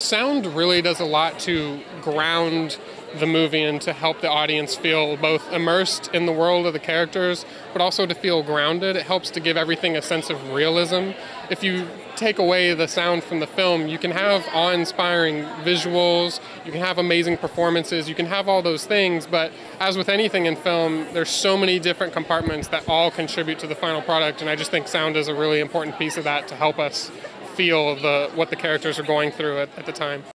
Sound really does a lot to ground the movie and to help the audience feel both immersed in the world of the characters, but also to feel grounded. It helps to give everything a sense of realism. If you take away the sound from the film, you can have awe inspiring visuals, you can have amazing performances, you can have all those things, but as with anything in film, there's so many different compartments that all contribute to the final product, and I just think sound is a really important piece of that to help us feel the what the characters are going through at, at the time.